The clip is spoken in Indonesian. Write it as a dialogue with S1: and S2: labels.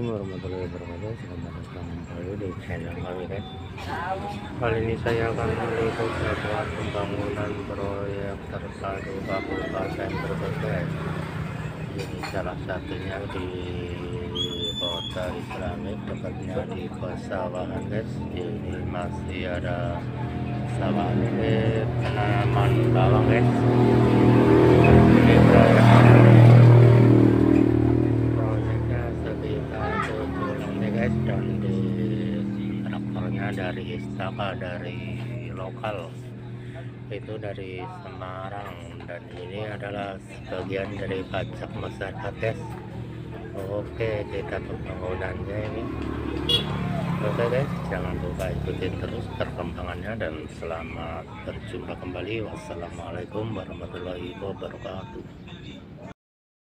S1: warahmatullahi wabarakatuh. Selamat datang kembali di channel kami guys. Kali ini saya akan meliput sebuah pembangunan proyek terpadu Kabupaten Brebes Ini salah satunya di kota Islamik Tepatnya di pesawahan guys. Ini masih ada sawah penanaman bawang guys guys dan di traktornya dari Istaka dari lokal itu dari Semarang. Dan ini adalah sebagian dari pajak masyarakat guys. Oke kita pembangunannya ini. Oke guys jangan lupa ikutin terus perkembangannya dan selamat berjumpa kembali. Wassalamualaikum warahmatullahi wabarakatuh